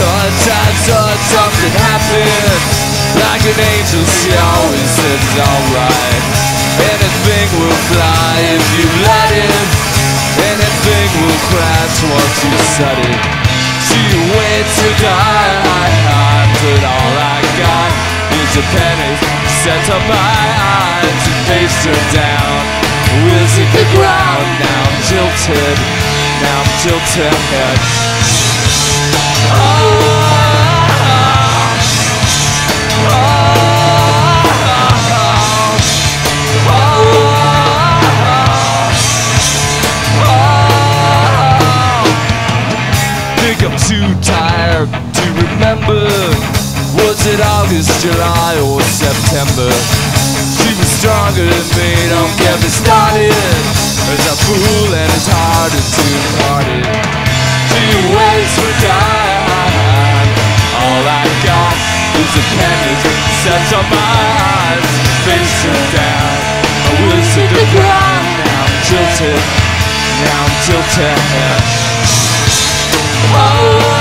touch, I something happened. Like an angel, she always says it's alright. Anything will fly if you let it. Anything will crash once you set it. She waits to die, but all I got is a penny. Set up my eyes and face her down. Wheels hit the ground, now I'm jilted. Now I'm jilted remember. Was it August, July, or September? She was stronger than me, don't get me started. As a fool and it's harder to part it. She waits for time. All I got is a penny set on my eyes, face her down. I will to the ground. Now I'm tilted. Now I'm tilted. Oh,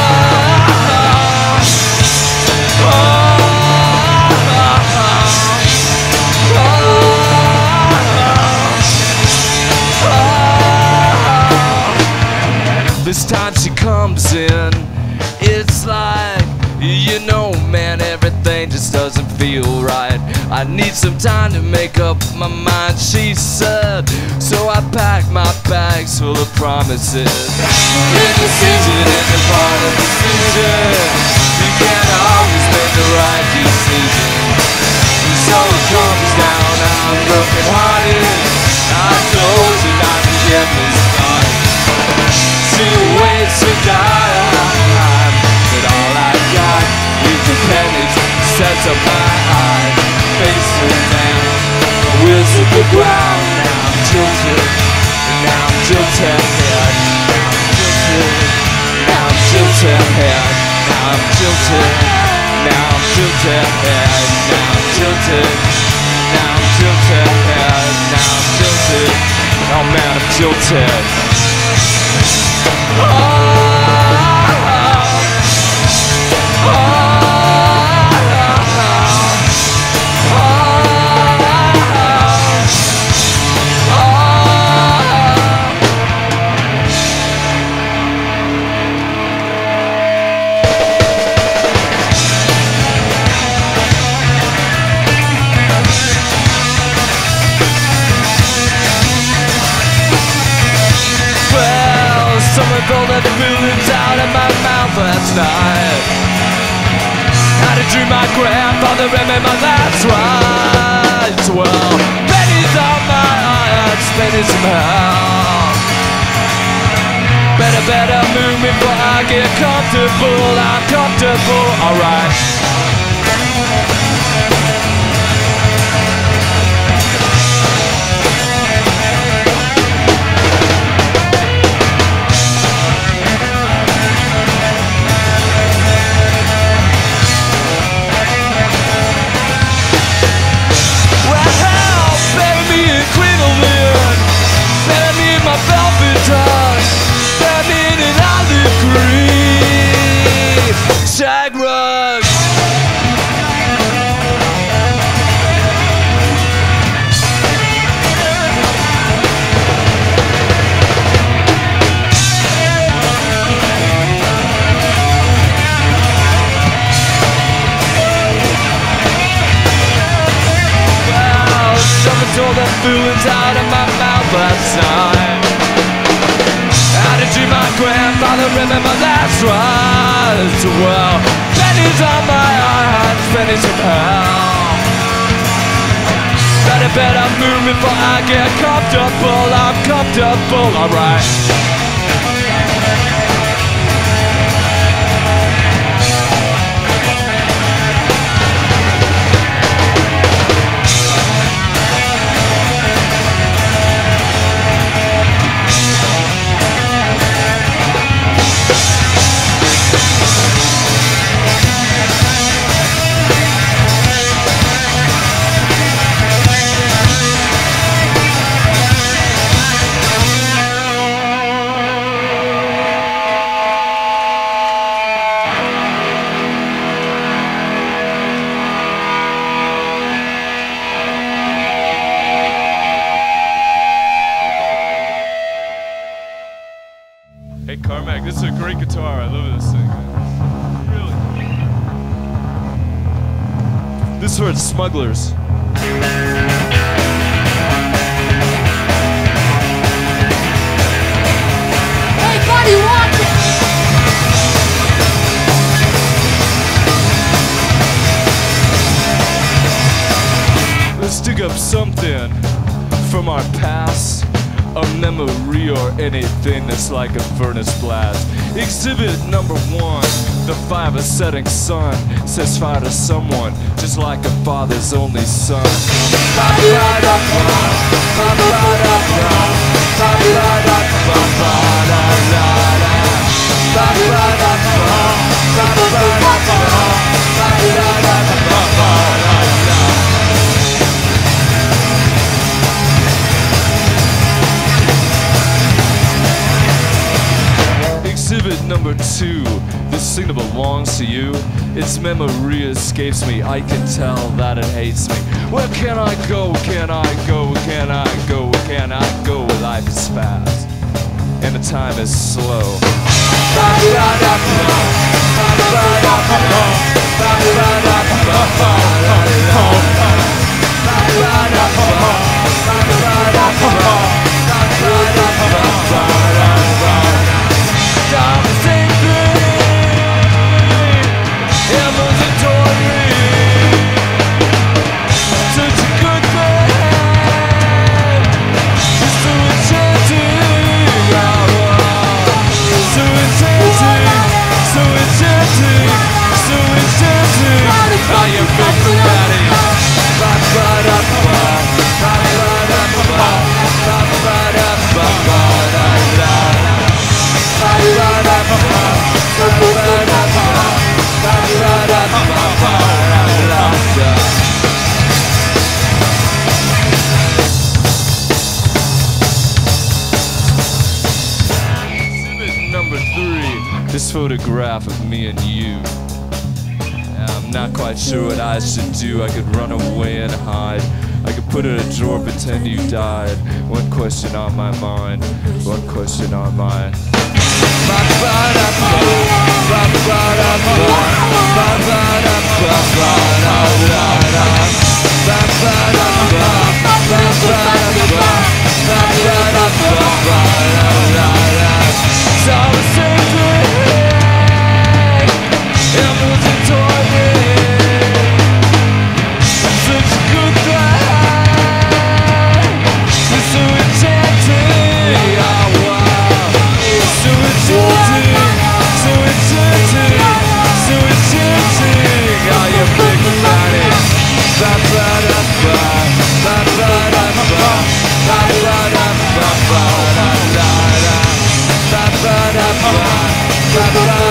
This time she comes in, it's like, you know, man, everything just doesn't feel right. I need some time to make up my mind, she said. So I pack my bags full of promises. Indecision is a part of decision. You can't always the. So it comes down, I'm broken started. Die, but all I got is the my her down. Wheels hit the ground, now I'm tilted, now I'm tilted. Head, now I'm tilted, now I'm tilted. Head, now I'm tilted, tilted now I'm tilted, now I'm tilted now I'm tilted, oh man I'm tilted. Pulled the out of my mouth last night. How to dream my grandfather remember that's right. Well, pennies on my eyes, pennies somehow. Better, better move before I get comfortable. I'm comfortable, alright. Told the feelings out of my mouth last night. How did you, my grandfather, remember that's right? Well, pennies on my eyes, pennies in hell. Better, better move before I get comfortable. I'm comfortable, alright. Hey Carmack, this is a great guitar. I love this thing. Really. This is for smugglers. Hey, buddy, watch it! Let's dig up something from our past. A memory or anything that's like a furnace blast. Exhibit number one The five a setting sun says fire to someone, just like a father's only son. This thing that belongs to you. Its memory escapes me. I can tell that it hates me. Where can I go? Can I go? Can I go? Can I go? Life is fast. And the time is slow. Photograph of me and you. I'm not quite sure what I should do. I could run away and hide. I could put it in a drawer, pretend you died. One question on my mind, one question on my Pra adorar.